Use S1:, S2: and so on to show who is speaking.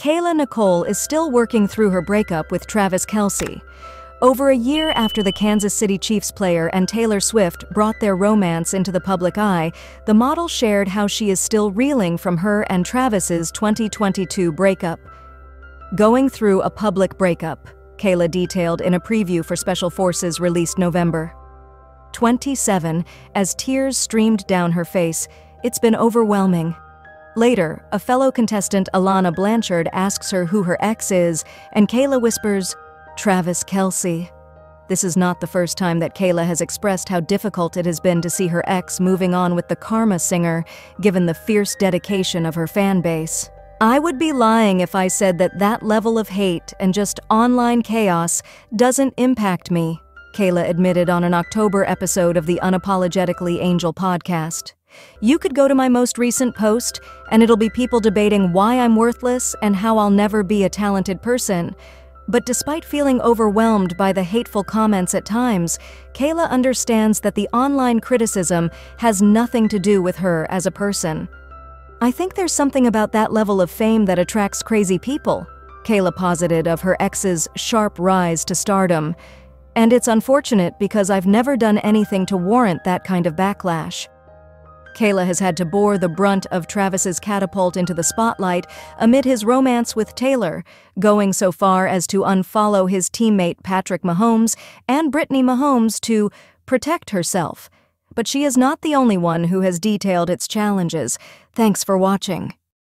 S1: Kayla Nicole is still working through her breakup with Travis Kelce. Over a year after the Kansas City Chiefs player and Taylor Swift brought their romance into the public eye, the model shared how she is still reeling from her and Travis's 2022 breakup. Going through a public breakup, Kayla detailed in a preview for Special Forces released November. 27, as tears streamed down her face, it's been overwhelming. Later, a fellow contestant, Alana Blanchard, asks her who her ex is, and Kayla whispers, Travis Kelce. This is not the first time that Kayla has expressed how difficult it has been to see her ex moving on with the Karma singer, given the fierce dedication of her fan base. I would be lying if I said that that level of hate and just online chaos doesn't impact me, Kayla admitted on an October episode of the Unapologetically Angel podcast. You could go to my most recent post, and it'll be people debating why I'm worthless and how I'll never be a talented person. But despite feeling overwhelmed by the hateful comments at times, Kayla understands that the online criticism has nothing to do with her as a person. I think there's something about that level of fame that attracts crazy people, Kayla posited of her ex's sharp rise to stardom. And it's unfortunate because I've never done anything to warrant that kind of backlash. Kayla has had to bore the brunt of Travis's catapult into the spotlight amid his romance with Taylor, going so far as to unfollow his teammate Patrick Mahomes and Brittany Mahomes to protect herself. But she is not the only one who has detailed its challenges. Thanks for watching.